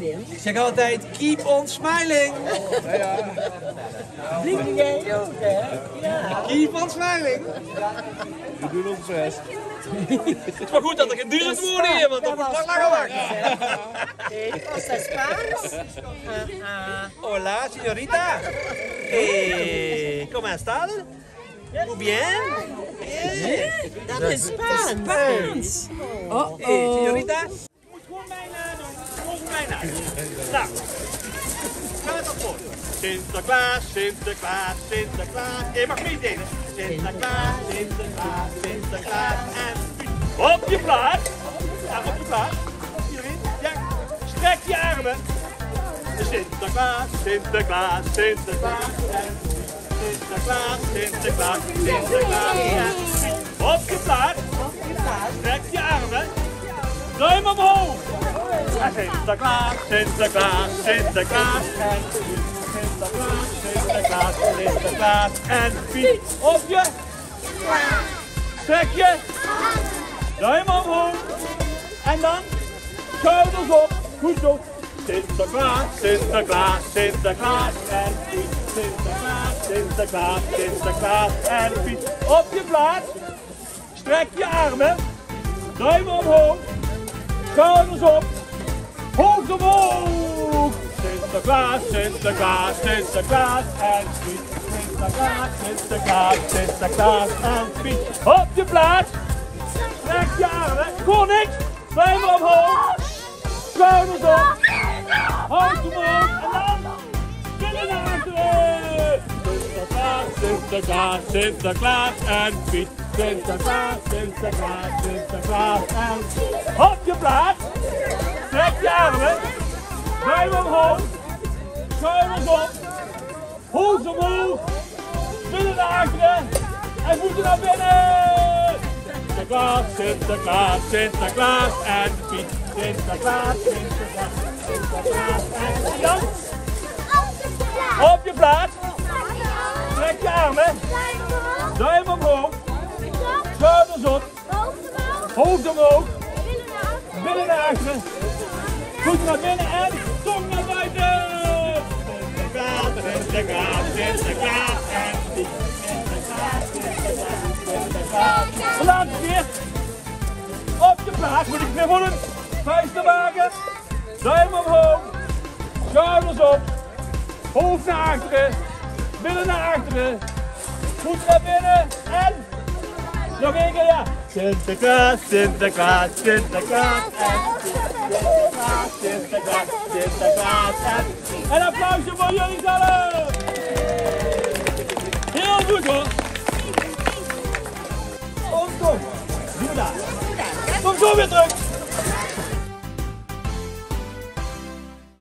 Ik zeg altijd, keep on smiling. Vlieg jij ook, hè? Ja. Keep on smiling. We doen ons best. Het is maar goed dat er geen duizend woorden hier, want dan wordt het lang wachten. Nee, was dat Spaans? Hola, señorita. Eh, ¿Cómo estás? Muy bien. Bien. Dat is Spaans. Oh, eh, señorita. Je moet gewoon mijn naam. Nou, gaan we het voor. Sinterklaas, Sinterklaas, Sinterklaas. Je mag meedelen. Sinterklaas, Sinterklaas, Sinterklaas en. Op je plaats. Op je plaats. Ja. Strek je armen. Sinterklaas, Sinterklaas, Sinterklaas en. Sinterklaas, Sinterklaas, Sinterklaas en Piet. Op je plaats. Strek je armen. Duim omhoog. En Sinterklaas, Sinterklaas, Sinterklaas en Piet. Sinterklaas, Sinterklaas, Sinterklaas en Piet. Op je. Strek je. Duim omhoog. En dan schouders op. Goed zo. Sinterklaas, Sinterklaas, Sinterklaas en Piet. Sinterklaas, Sinterklaas, Sinterklaas en Piet. Op je plaats. Strek je armen. Duim omhoog. Schouders op. Hoog omhoog. Sinterklaas, Sinterklaas, Sinterklaas en Piet. Sinterklaas, Sinterklaas, Sinterklaas en Piet. Op je plaats. Strek je armen. Niks. Duim omhoog. Schouders op. Hoog omhoog. En dan. Binnen naar achteren. Sinterklaas, Sinterklaas, Sinterklaas en Piet. Sinterklaas, Sinterklaas, Sinterklaas en Piet. Op je plaats. Trek je armen. Duim omhoog. Schouders op. Hoog omhoog. Binnen naar achteren. En voeten naar binnen. Sinterklaas, Sinterklaas, Sinterklaas en Piet. Sinterklaas, Sinterklaas, Sinterklaas en. Dan op je plaats. Trek je armen. Duim omhoog. Schouders op. Hoofd omhoog. Binnen naar achteren. Voet naar binnen en tong naar buiten. Sinterklaas, Sinterklaas, Sinterklaas, Sinterklaas. De laatste keer. Op je plaats moet ik weer voelen. Vuisten maken. Duim omhoog. Schouders op. Hoofd naar achteren. Binnen naar achteren. Voet naar binnen. En nog één keer ja. Sinterklaas, Sinterklaas, Sinterklaas en Sinterklaas, Sinterklaas, Sinterklaas en En een applausje voor jullie zelf. Heel goed hoor. Kom, kom. Kom zo weer terug.